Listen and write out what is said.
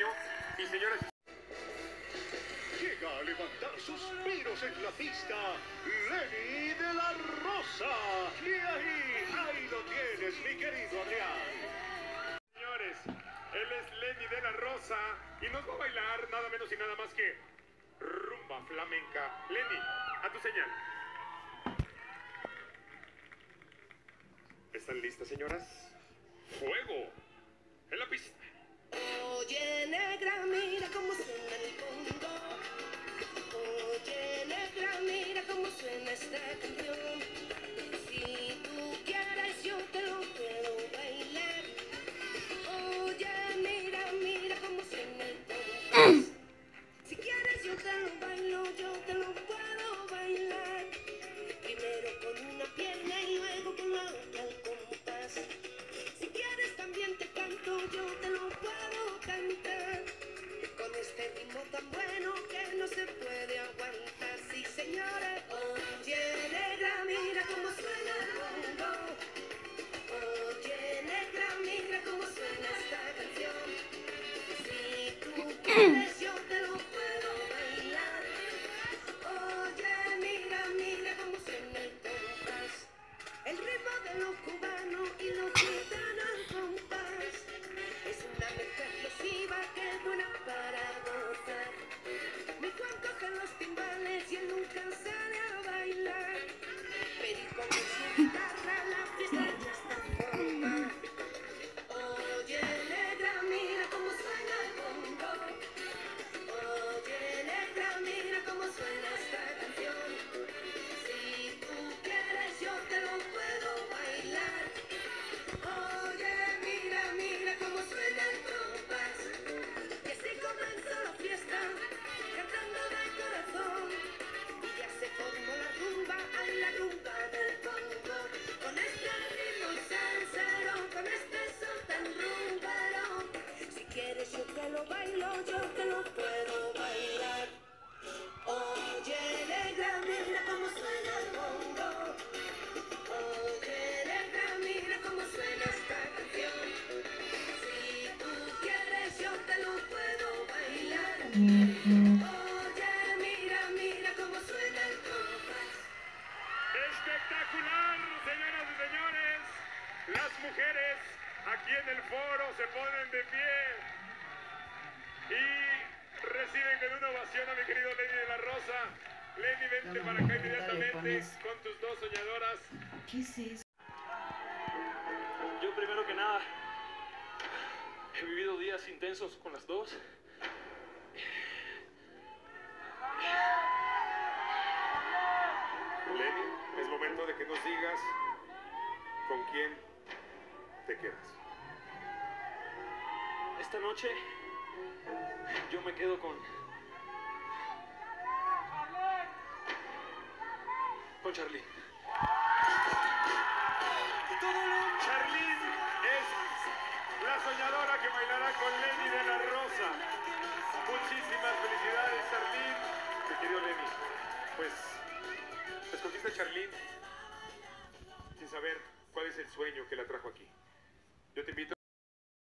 Y señoras Llega a levantar suspiros en la pista, Lenny de la Rosa. Y ahí, ahí lo tienes, mi querido Adrián. señores, él es Lenny de la Rosa y nos va a bailar nada menos y nada más que rumba flamenca. Lenny, a tu señal. ¿Están listas, señoras? ¡Fuego! Los cubanos y los mujeres aquí en el foro se ponen de pie y reciben con una ovación a mi querido Lenny de la Rosa. Lenny, vente para acá inmediatamente con tus dos soñadoras. ¿Qué es eso? Yo primero que nada he vivido días intensos con las dos. Lenny, es momento de que nos digas con quién quedas. Esta noche yo me quedo con con Charlie. Charlene es la soñadora que bailará con Lenny de la Rosa. Muchísimas felicidades, Charlene. Mi querido Lenny, pues escogiste a Charlene sin saber cuál es el sueño que la trajo aquí. Yo te invito.